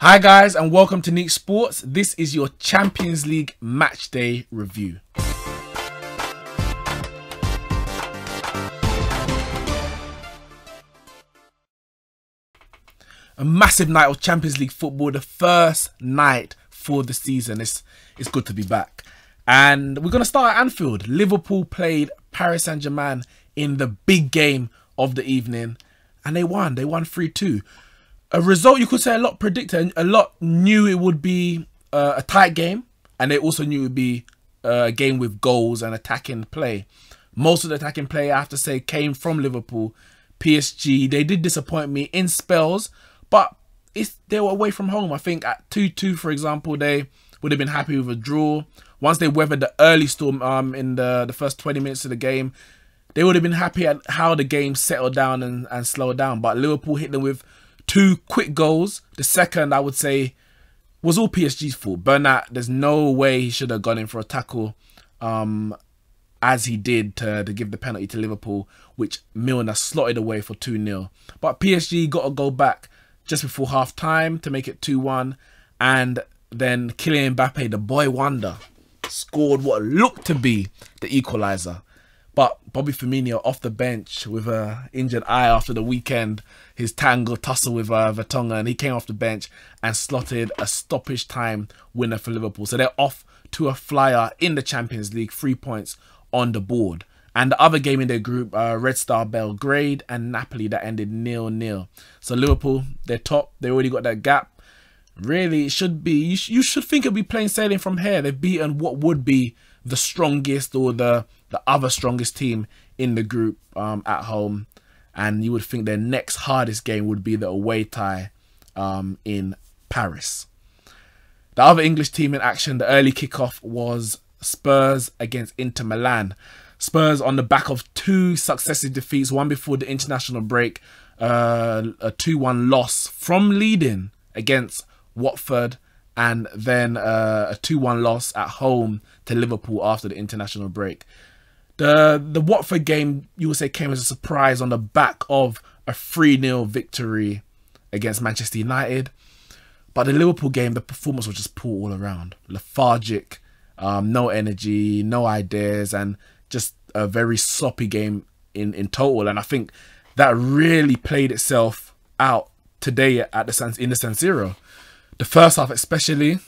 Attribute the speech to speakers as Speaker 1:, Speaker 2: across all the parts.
Speaker 1: Hi guys and welcome to Neeks Sports. This is your Champions League match day review. A massive night of Champions League football, the first night for the season. It's, it's good to be back. And we're going to start at Anfield. Liverpool played Paris Saint-Germain in the big game of the evening and they won. They won 3-2 a result you could say a lot predicted. A lot knew it would be uh, a tight game, and they also knew it would be uh, a game with goals and attacking play. Most of the attacking play, I have to say, came from Liverpool. PSG, they did disappoint me in spells, but it's they were away from home. I think at 2-2, for example, they would have been happy with a draw. Once they weathered the early storm um, in the, the first 20 minutes of the game, they would have been happy at how the game settled down and, and slowed down. But Liverpool hit them with two quick goals. The second, I would say, was all PSG's fault. Bernat, there's no way he should have gone in for a tackle um, as he did to, to give the penalty to Liverpool, which Milner slotted away for 2-0. But PSG got a goal back just before half time to make it 2-1. And then Kylian Mbappe, the boy wonder, scored what looked to be the equaliser. But Bobby Firmino off the bench with a injured eye after the weekend, his tangle tussle with uh, Vertonghen, and he came off the bench and slotted a stoppage time winner for Liverpool. So they're off to a flyer in the Champions League, three points on the board. And the other game in their group, uh, Red Star Belgrade and Napoli, that ended nil-nil. So Liverpool, they're top. They already got that gap. Really, it should be. You, sh you should think it'll be plain sailing from here. They've beaten what would be the strongest or the the other strongest team in the group um, at home. And you would think their next hardest game would be the away tie um, in Paris. The other English team in action, the early kickoff was Spurs against Inter Milan. Spurs on the back of two successive defeats, one before the international break, uh, a 2-1 loss from leading against Watford and then uh, a 2-1 loss at home to Liverpool after the international break. The the Watford game, you would say, came as a surprise on the back of a 3-0 victory against Manchester United. But the Liverpool game, the performance was just poor all around. Lethargic, um, no energy, no ideas, and just a very sloppy game in, in total. And I think that really played itself out today at the San, in the San Siro. The first half especially,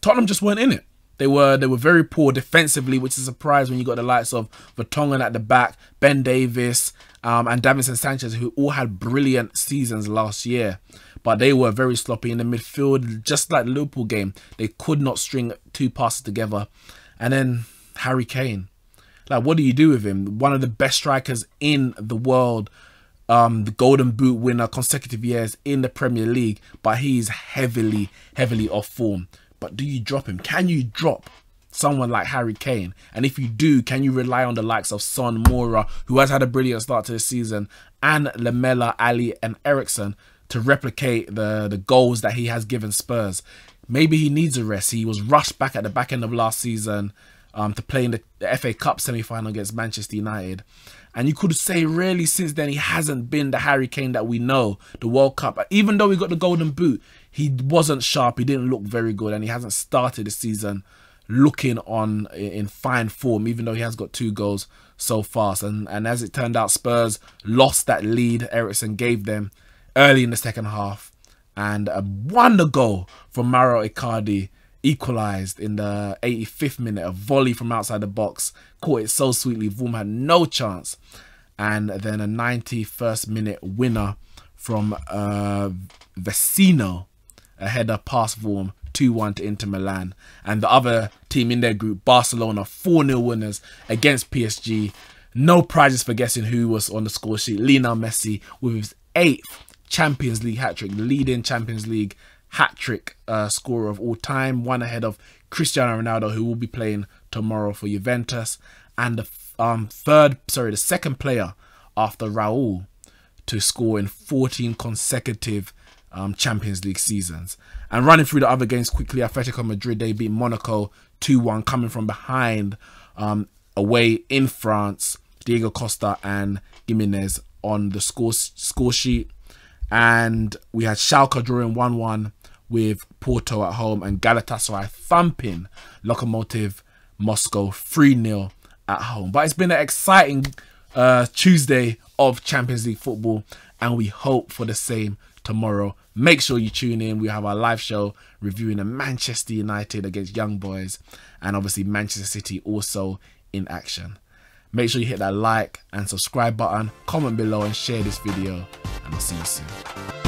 Speaker 1: Tottenham just weren't in it. They were they were very poor defensively, which is a surprise when you got the likes of Vertonghen at the back, Ben Davies, um, and Davinson Sanchez, who all had brilliant seasons last year. But they were very sloppy in the midfield, just like the Liverpool game. They could not string two passes together. And then Harry Kane. Like, what do you do with him? One of the best strikers in the world, um, the Golden Boot winner consecutive years in the Premier League, but he's heavily, heavily off form. But do you drop him? Can you drop someone like Harry Kane? And if you do, can you rely on the likes of Son Moura, who has had a brilliant start to the season, and Lamela, Alli, and Eriksen to replicate the, the goals that he has given Spurs? Maybe he needs a rest. He was rushed back at the back end of last season um, to play in the, the FA Cup semi-final against Manchester United. And you could say really since then he hasn't been the Harry Kane that we know, the World Cup. Even though he got the golden boot, he wasn't sharp. He didn't look very good, and he hasn't started the season looking on in fine form, even though he has got two goals so fast. And and as it turned out, Spurs lost that lead Eriksen gave them early in the second half, and a wonder goal from Mauro Icardi equalised in the 85th minute. A volley from outside the box caught it so sweetly. Vorm had no chance, and then a 91st minute winner from uh, Vecino a header pass Vorm 2-1 to Inter Milan. And the other team in their group, Barcelona, 4-0 winners against PSV. No prizes for guessing who was on the score sheet. Lionel Messi with his eighth Champions League hat-trick, leading Champions League hat-trick uh, scorer of all time. One ahead of Cristiano Ronaldo, who will be playing tomorrow for Juventus. And the um, third, sorry, the second player after Raul to score in 14 consecutive um, Champions League seasons. And running through the other games quickly, Atletico Madrid, they beat Monaco 2-1, coming from behind um, away in France. Diego Costa and Gimenez on the score, score sheet. And we had Schalke drawing 1-1 with Porto at home and Galatasaray thumping Lokomotiv Moscow 3 0 at home. But it's been an exciting uh, Tuesday of Champions League football, and we hope for the same tomorrow. Make sure you tune in. We have our live show reviewing a Manchester United against Young Boys, and obviously Manchester City also in action. Make sure you hit that like and subscribe button, comment below, and share this video. And I'll see you soon.